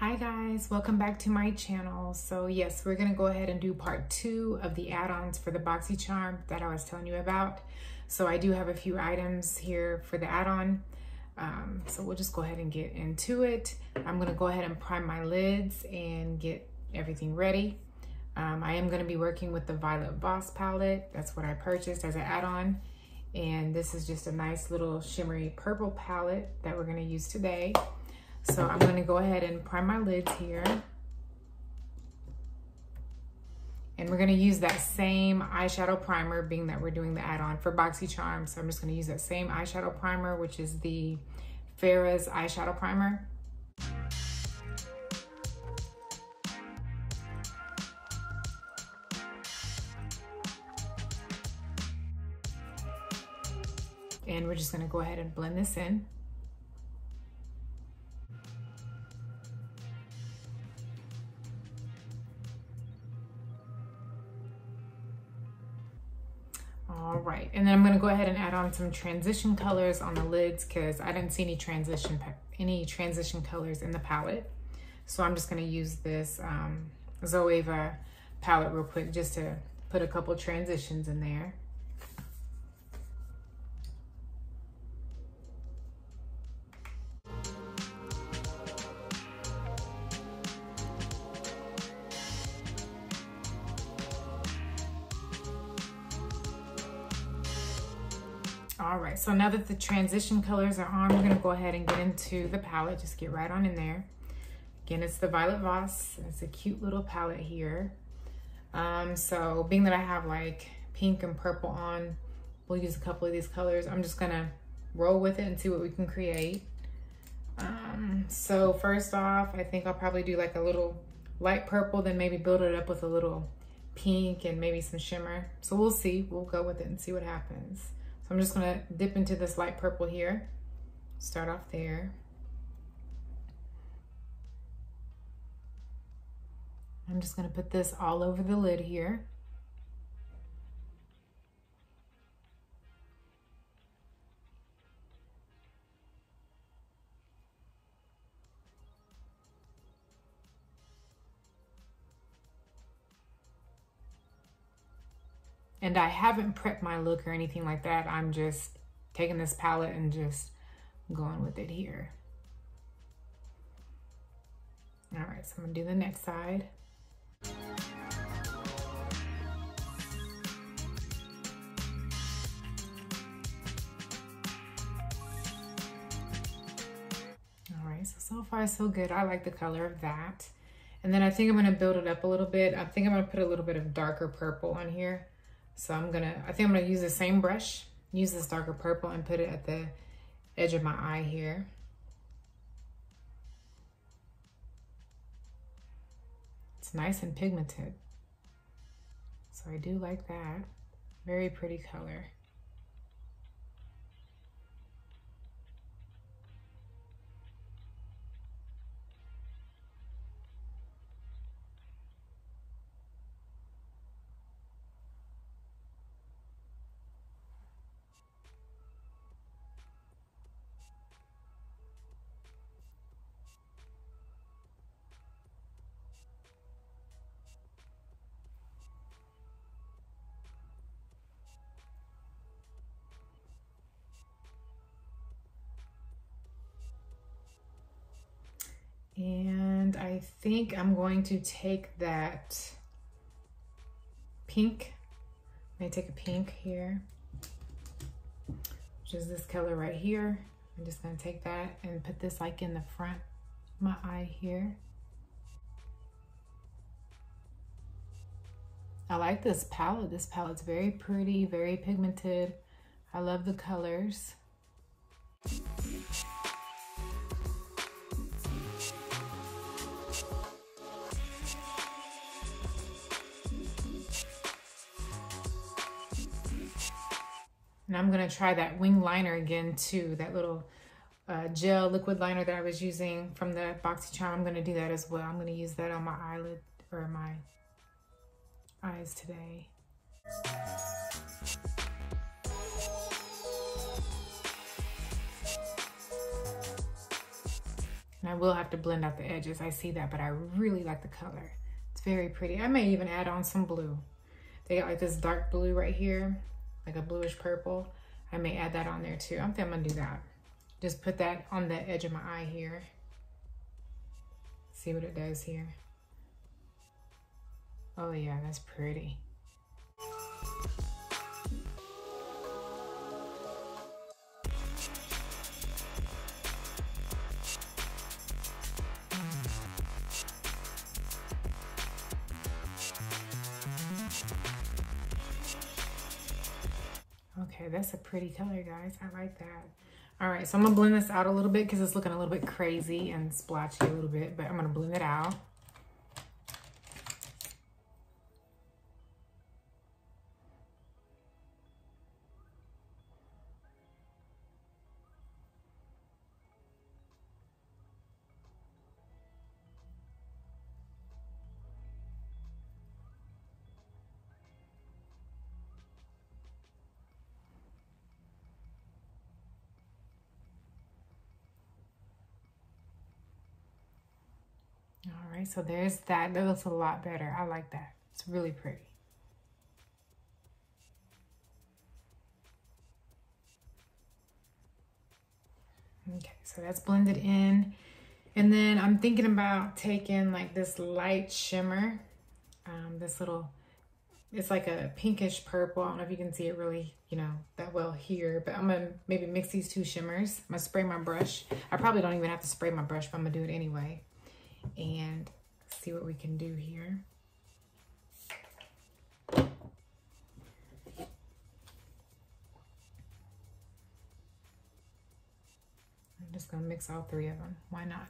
Hi guys, welcome back to my channel. So yes, we're gonna go ahead and do part two of the add-ons for the BoxyCharm that I was telling you about. So I do have a few items here for the add-on. Um, so we'll just go ahead and get into it. I'm gonna go ahead and prime my lids and get everything ready. Um, I am gonna be working with the Violet Voss palette. That's what I purchased as an add-on. And this is just a nice little shimmery purple palette that we're gonna use today. So I'm gonna go ahead and prime my lids here. And we're gonna use that same eyeshadow primer, being that we're doing the add-on for BoxyCharm. So I'm just gonna use that same eyeshadow primer, which is the Farah's eyeshadow primer. And we're just gonna go ahead and blend this in. All right, and then I'm gonna go ahead and add on some transition colors on the lids because I didn't see any transition any transition colors in the palette. So I'm just gonna use this um, Zoeva palette real quick just to put a couple transitions in there. All right, so now that the transition colors are on, we're gonna go ahead and get into the palette. Just get right on in there. Again, it's the Violet Voss. It's a cute little palette here. Um, so being that I have like pink and purple on, we'll use a couple of these colors. I'm just gonna roll with it and see what we can create. Um, so first off, I think I'll probably do like a little light purple, then maybe build it up with a little pink and maybe some shimmer. So we'll see, we'll go with it and see what happens. So I'm just gonna dip into this light purple here. Start off there. I'm just gonna put this all over the lid here. And I haven't prepped my look or anything like that. I'm just taking this palette and just going with it here. All right, so I'm gonna do the next side. All right, so, so far so good. I like the color of that. And then I think I'm gonna build it up a little bit. I think I'm gonna put a little bit of darker purple on here. So I'm gonna, I think I'm gonna use the same brush, use this darker purple and put it at the edge of my eye here. It's nice and pigmented. So I do like that. Very pretty color. And I think I'm going to take that pink. I'm gonna take a pink here, which is this color right here. I'm just gonna take that and put this like in the front my eye here. I like this palette. This palette's very pretty, very pigmented. I love the colors. And I'm gonna try that wing liner again too, that little uh, gel liquid liner that I was using from the BoxyCharm. I'm gonna do that as well. I'm gonna use that on my eyelid or my eyes today. And I will have to blend out the edges. I see that, but I really like the color. It's very pretty. I may even add on some blue. They got like this dark blue right here, like a bluish purple. I may add that on there too. I think I'm gonna do that. Just put that on the edge of my eye here. See what it does here. Oh yeah, that's pretty. That's a pretty color, guys. I like that. All right, so I'm gonna blend this out a little bit because it's looking a little bit crazy and splotchy a little bit, but I'm gonna blend it out. All right, so there's that. That looks a lot better. I like that. It's really pretty. Okay, so that's blended in. And then I'm thinking about taking like this light shimmer, um, this little, it's like a pinkish purple. I don't know if you can see it really, you know, that well here, but I'm gonna maybe mix these two shimmers. I'm gonna spray my brush. I probably don't even have to spray my brush, but I'm gonna do it anyway and see what we can do here. I'm just gonna mix all three of them. Why not?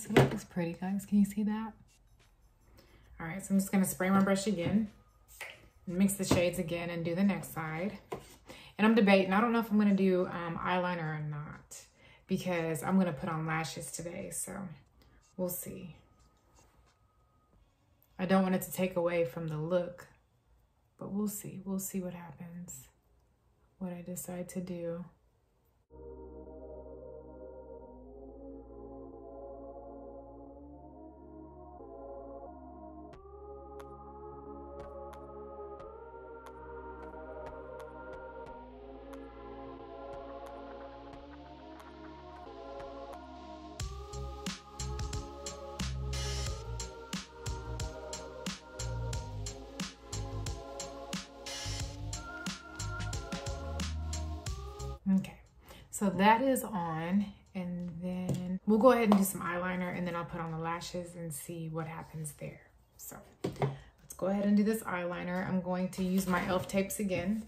So that looks pretty, guys. Can you see that? All right, so I'm just gonna spray my brush again, mix the shades again and do the next side. And I'm debating, I don't know if I'm gonna do um, eyeliner or not because I'm gonna put on lashes today, so we'll see. I don't want it to take away from the look, but we'll see. We'll see what happens, what I decide to do. So that is on and then we'll go ahead and do some eyeliner and then I'll put on the lashes and see what happens there. So let's go ahead and do this eyeliner. I'm going to use my e.l.f. tapes again.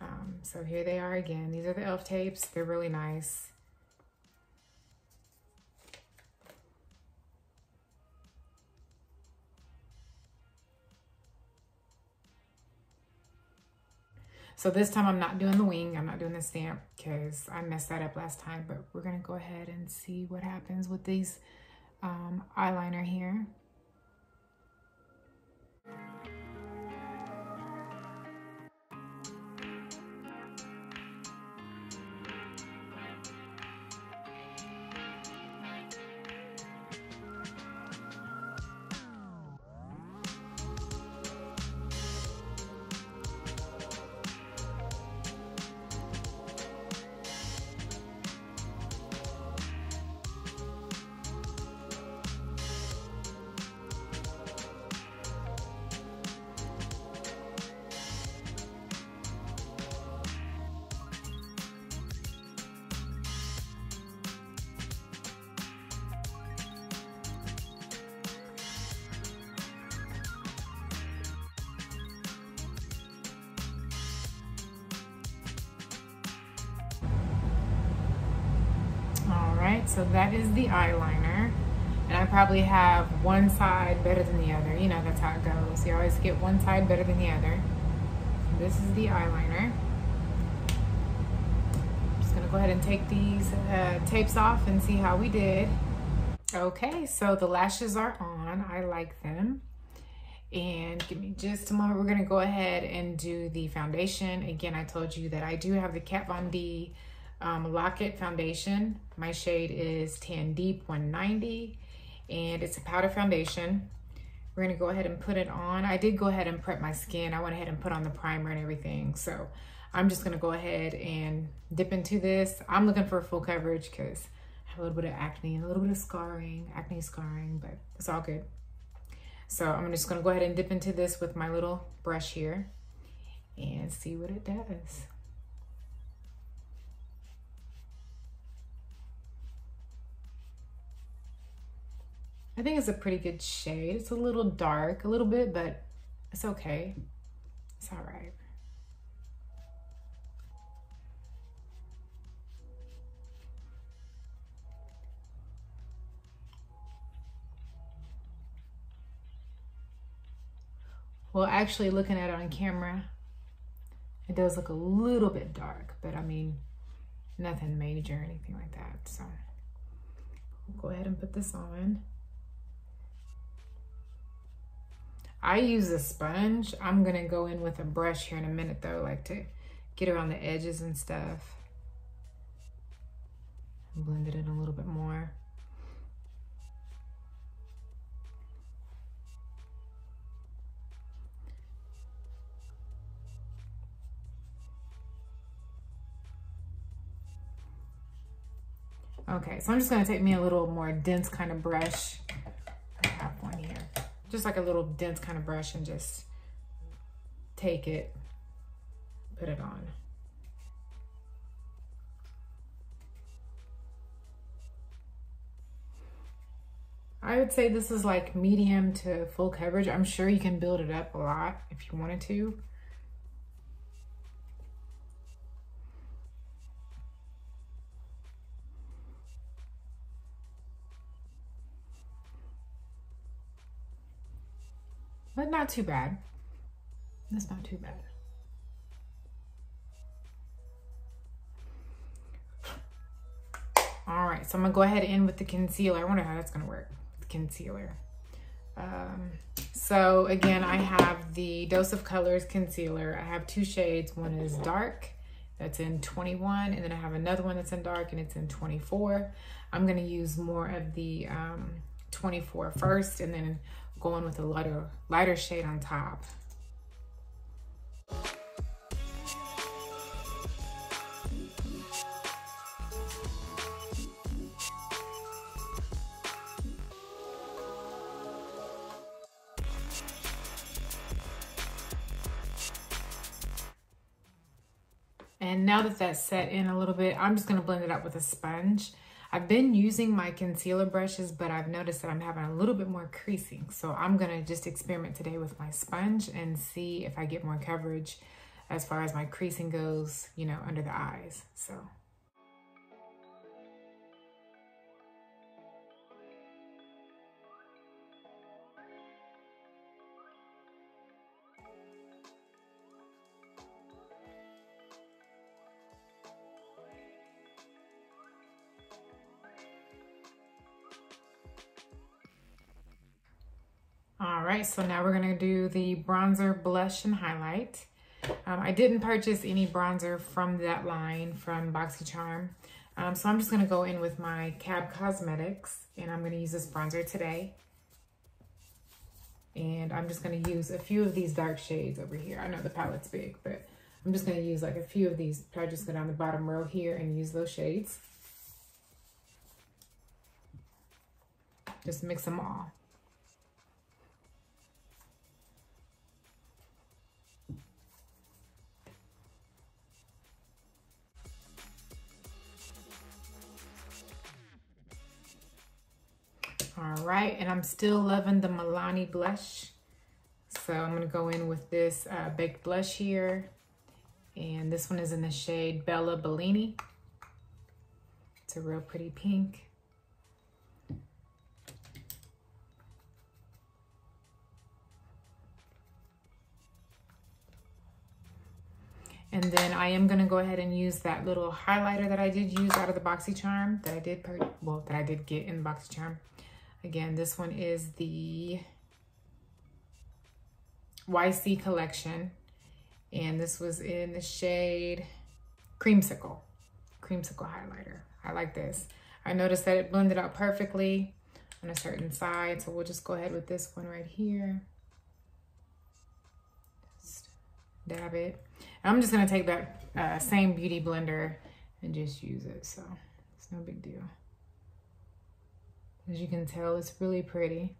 Um, so here they are again. These are the e.l.f. tapes. They're really nice. So this time I'm not doing the wing. I'm not doing the stamp because I messed that up last time. But we're going to go ahead and see what happens with these um, eyeliner here. So that is the eyeliner. And I probably have one side better than the other. You know, that's how it goes. You always get one side better than the other. This is the eyeliner. I'm just gonna go ahead and take these uh, tapes off and see how we did. Okay, so the lashes are on. I like them. And give me just a moment. We're gonna go ahead and do the foundation. Again, I told you that I do have the Kat Von D um, Lock-It Foundation. My shade is Tan Deep 190 and it's a powder foundation. We're gonna go ahead and put it on. I did go ahead and prep my skin. I went ahead and put on the primer and everything. So I'm just gonna go ahead and dip into this. I'm looking for full coverage because I have a little bit of acne and a little bit of scarring, acne scarring, but it's all good. So I'm just gonna go ahead and dip into this with my little brush here and see what it does. I think it's a pretty good shade. It's a little dark, a little bit, but it's okay. It's all right. Well, actually looking at it on camera, it does look a little bit dark, but I mean, nothing major or anything like that. So we'll go ahead and put this on. I use a sponge. I'm gonna go in with a brush here in a minute though, like to get around the edges and stuff. Blend it in a little bit more. Okay, so I'm just gonna take me a little more dense kind of brush just like a little dense kind of brush and just take it, put it on. I would say this is like medium to full coverage. I'm sure you can build it up a lot if you wanted to. But not too bad. That's not too bad. All right, so I'm gonna go ahead in with the concealer. I wonder how that's gonna work, the concealer. Um, so again, I have the Dose of Colors concealer. I have two shades. One is dark, that's in 21, and then I have another one that's in dark and it's in 24. I'm gonna use more of the um, 24 first, and then going with a lighter, lighter shade on top. And now that that's set in a little bit, I'm just gonna blend it up with a sponge. I've been using my concealer brushes, but I've noticed that I'm having a little bit more creasing. So I'm gonna just experiment today with my sponge and see if I get more coverage as far as my creasing goes, you know, under the eyes, so. Right, so now we're gonna do the bronzer, blush, and highlight. Um, I didn't purchase any bronzer from that line from BoxyCharm. Um, so I'm just gonna go in with my CAB Cosmetics and I'm gonna use this bronzer today. And I'm just gonna use a few of these dark shades over here. I know the palette's big, but I'm just gonna use like a few of these. Try just go down the bottom row here and use those shades. Just mix them all. All right, and I'm still loving the Milani blush. So I'm gonna go in with this uh, Baked Blush here. And this one is in the shade Bella Bellini. It's a real pretty pink. And then I am gonna go ahead and use that little highlighter that I did use out of the BoxyCharm that I did, well, that I did get in BoxyCharm. Again, this one is the YC collection. And this was in the shade Creamsicle, Creamsicle highlighter. I like this. I noticed that it blended out perfectly on a certain side. So we'll just go ahead with this one right here. Just dab it. And I'm just gonna take that uh, same Beauty Blender and just use it. So it's no big deal. As you can tell, it's really pretty.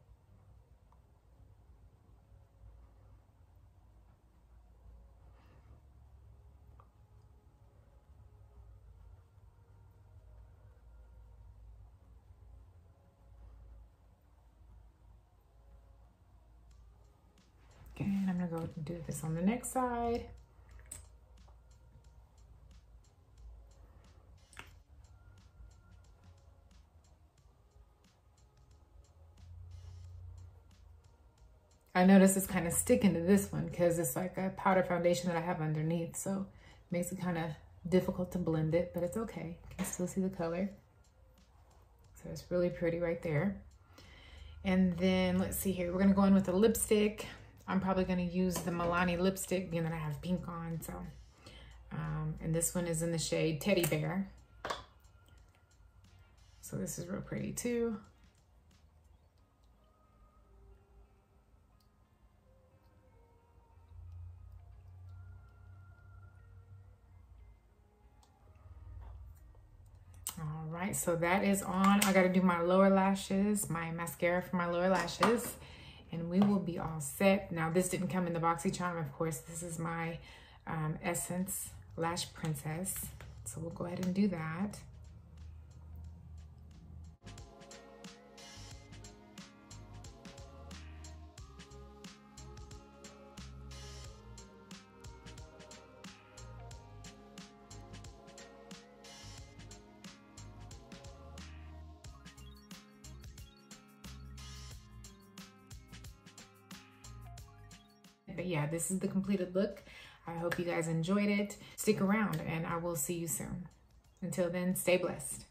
Okay, and I'm gonna go do this on the next side. I notice it's kind of sticking to this one because it's like a powder foundation that I have underneath. So it makes it kind of difficult to blend it, but it's okay. You can still see the color. So it's really pretty right there. And then let's see here. We're going to go in with a lipstick. I'm probably going to use the Milani lipstick being that I have pink on. So, um, and this one is in the shade Teddy Bear. So this is real pretty too. Right, so that is on. I gotta do my lower lashes, my mascara for my lower lashes, and we will be all set. Now, this didn't come in the BoxyCharm, of course. This is my um, Essence Lash Princess. So we'll go ahead and do that. But yeah, this is the completed look. I hope you guys enjoyed it. Stick around and I will see you soon. Until then, stay blessed.